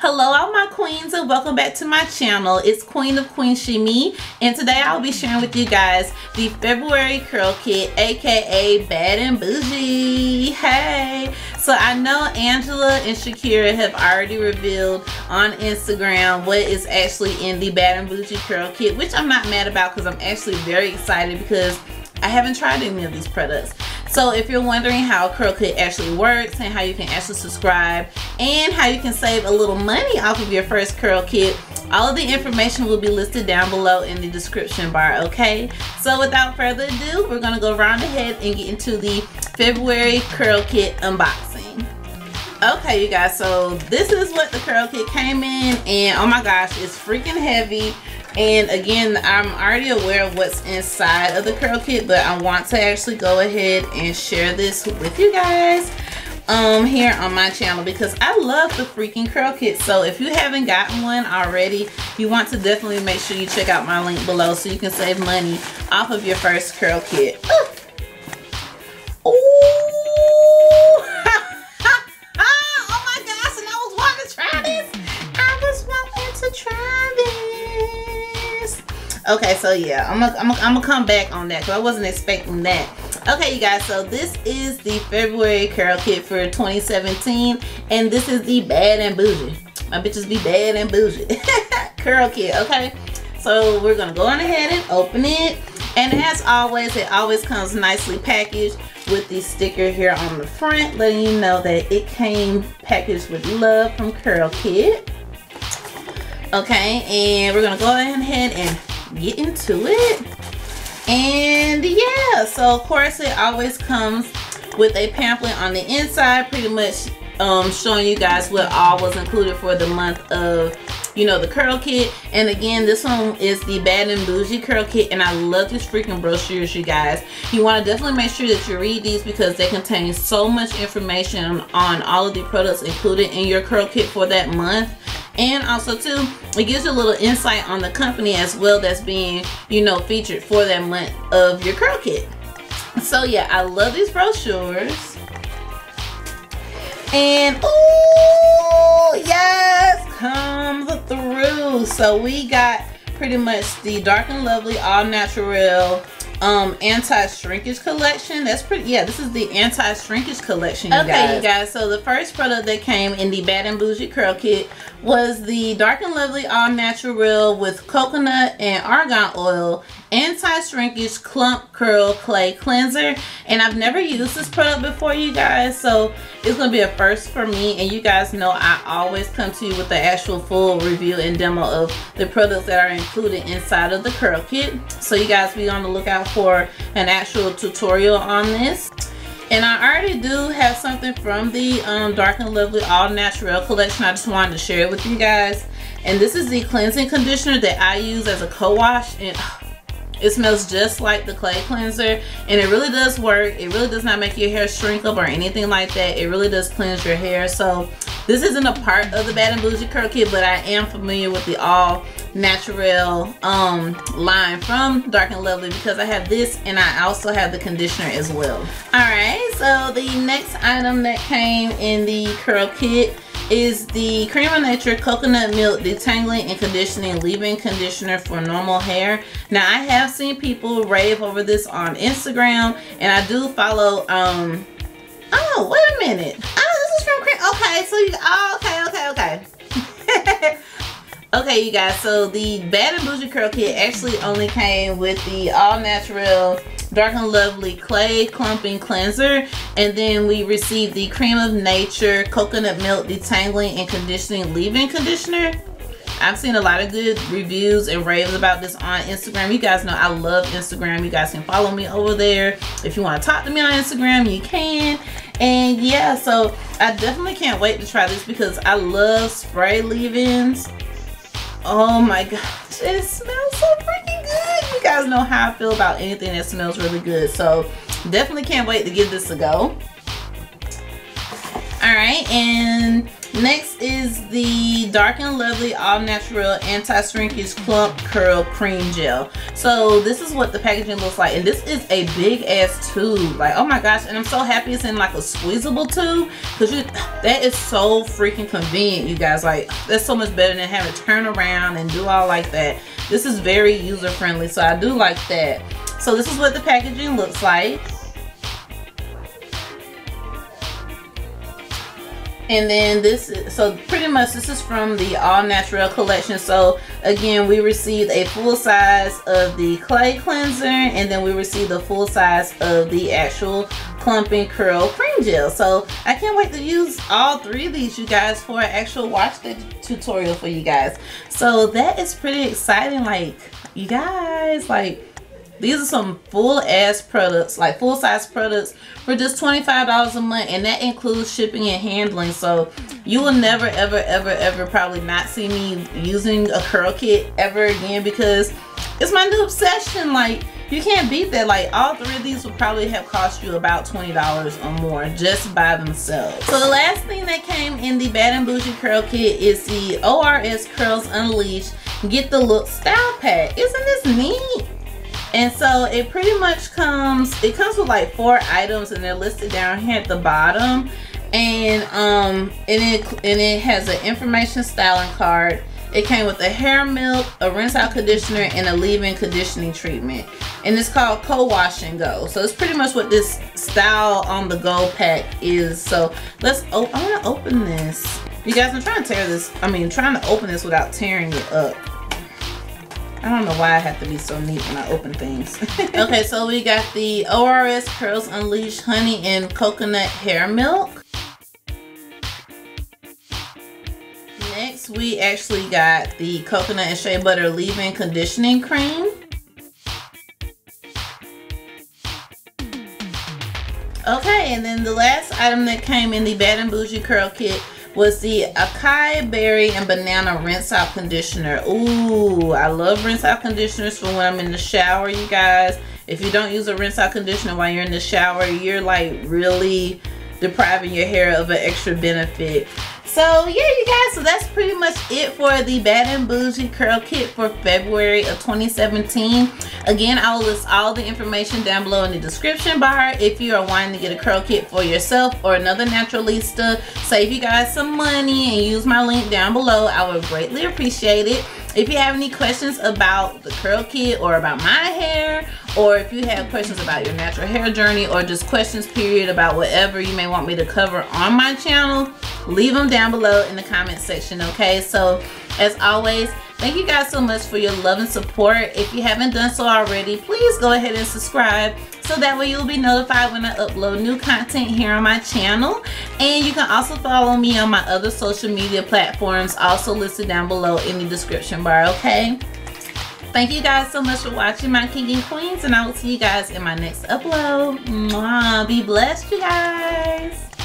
Hello all my queens and welcome back to my channel. It's Queen of Queen SheeMee and today I'll be sharing with you guys the February curl kit aka Bad and Bougie. Hey! So I know Angela and Shakira have already revealed on Instagram what is actually in the Bad and Bougie curl kit which I'm not mad about because I'm actually very excited because I haven't tried any of these products. So if you're wondering how Curl Kit actually works and how you can actually subscribe and how you can save a little money off of your first Curl Kit, all of the information will be listed down below in the description bar, okay? So without further ado, we're gonna go round ahead and get into the February Curl Kit unboxing. Okay, you guys, so this is what the Curl Kit came in and oh my gosh, it's freaking heavy and again i'm already aware of what's inside of the curl kit but i want to actually go ahead and share this with you guys um here on my channel because i love the freaking curl kit. So if you haven't gotten one already you want to definitely make sure you check out my link below so you can save money off of your first curl kit. Ooh. oh my gosh and i was wanting to try this. I was wanting to try okay so yeah i'm gonna I'm gonna, I'm come back on that because i wasn't expecting that. Okay you guys so this is the february curl kit for 2017 and this is the bad and bougie. My bitches be bad and bougie. Curl kit okay? So we're gonna go on ahead and open it and as always it always comes nicely packaged with the sticker here on the front letting you know that it came packaged with love from curl kit. Okay and we're gonna go ahead and get into it. And yeah so of course it always comes with a pamphlet on the inside pretty much um, showing you guys what all was included for the month of you know the curl kit. And again this one is the bad and bougie curl kit and i love these freaking brochures you guys. You want to definitely make sure that you read these because they contain so much information on all of the products included in your curl kit for that month. And also too it gives you a little insight on the company as well that's being you know featured for that month of your curl kit. So yeah i love these brochures. And oh yes comes through. So we got pretty much the dark and lovely all natural um anti-shrinkage collection. That's pretty yeah this is the anti-shrinkage collection you okay guys. you guys. So the first product that came in the bad and bougie curl kit was the dark and lovely all natural with coconut and argan oil anti-shrinkage clump curl clay cleanser. And i've never used this product before you guys so it's gonna be a first for me. And you guys know i always come to you with the actual full review and demo of the products that are included inside of the curl kit. So you guys be on the lookout for an actual tutorial on this and I already do have something from the um, Dark and Lovely All Natural collection. I just wanted to share it with you guys. And this is the cleansing conditioner that I use as a co-wash. And it smells just like the clay cleanser and it really does work. It really does not make your hair shrink up or anything like that. It really does cleanse your hair. So this isn't a part of the Bad and Bougie Curl Kit, but I am familiar with the all natural um, line from Dark and Lovely because I have this and I also have the conditioner as well. Alright, so the next item that came in the curl kit is the Cream of Nature Coconut Milk Detangling and Conditioning Leave-In Conditioner for normal hair. Now, I have seen people rave over this on Instagram, and I do follow, um, oh, wait a minute. Oh, this is from Cream, okay, so you, oh, okay, okay, okay. okay, you guys, so the Bad and Bougie Curl Kit actually only came with the all-natural Dark and Lovely Clay Clumping Cleanser. And then we received the Cream of Nature Coconut Milk Detangling and Conditioning Leave-In Conditioner. I've seen a lot of good reviews and raves about this on Instagram. You guys know I love Instagram. You guys can follow me over there. If you want to talk to me on Instagram, you can. And yeah, so I definitely can't wait to try this because I love spray leave-ins. Oh my gosh, it smells so freaking good. You guys know how I feel about anything that smells really good. So definitely can't wait to give this a go. All right, and Next is the Dark and Lovely All Natural Anti-Shrinkage Clump Curl Cream Gel. So this is what the packaging looks like. And this is a big ass tube. Like, oh my gosh. And I'm so happy it's in like a squeezable tube. Because that is so freaking convenient, you guys. Like, that's so much better than having to turn around and do all like that. This is very user friendly. So I do like that. So this is what the packaging looks like. And then this is so pretty much this is from the all natural collection. So again we received a full size of the clay cleanser and then we received a full size of the actual clumping curl cream gel. So i can't wait to use all three of these you guys for an actual watch the tutorial for you guys. So that is pretty exciting like you guys like these are some full ass products, like full size products for just $25 a month. And that includes shipping and handling. So you will never, ever, ever, ever probably not see me using a curl kit ever again because it's my new obsession. Like you can't beat that. Like all three of these will probably have cost you about $20 or more just by themselves. So the last thing that came in the Bad Bougie Curl Kit is the ORS Curls Unleashed Get the Look Style Pack. Isn't this neat? And so it pretty much comes it comes with like four items and they're listed down here at the bottom. And um and it and it has an information styling card. It came with a hair milk a rinse out conditioner and a leave-in conditioning treatment. And it's called co-wash and go. So it's pretty much what this style on the go pack is. So let's oh i want to open this. You guys i'm trying to tear this i mean trying to open this without tearing it up I don't know why I have to be so neat when I open things. okay, so we got the ORS Curls Unleashed Honey and Coconut Hair Milk. Next, we actually got the Coconut and Shea Butter Leave-In Conditioning Cream. Okay, and then the last item that came in the Bad and Bougie Curl Kit was the acai berry and banana rinse out conditioner. Ooh, I love rinse out conditioners for when I'm in the shower, you guys. If you don't use a rinse out conditioner while you're in the shower, you're like really depriving your hair of an extra benefit. So yeah, you guys, so that's pretty much it for the Bad and Bougie Curl Kit for February of 2017. Again, I will list all the information down below in the description bar if you are wanting to get a curl kit for yourself or another naturalista. Save you guys some money and use my link down below. I would greatly appreciate it. If you have any questions about the curl kit or about my hair or if you have questions about your natural hair journey or just questions period about whatever you may want me to cover on my channel leave them down below in the comment section okay? So as always thank you guys so much for your love and support. If you haven't done so already please go ahead and subscribe so that way you'll be notified when I upload new content here on my channel and you can also follow me on my other social media platforms also listed down below in the description bar okay Thank you guys so much for watching my King and Queens and I will see you guys in my next upload. Mwah. Be blessed you guys.